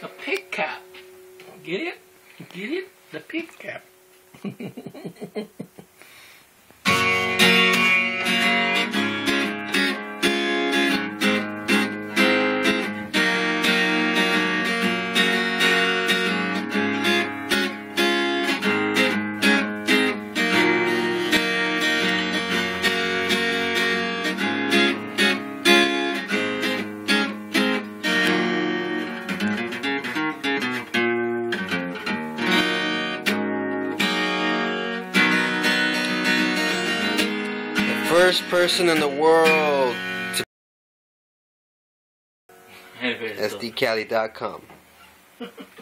The pig cap. Get it? Get it? The pig cap. first person in the world. SDK. SDCali.com.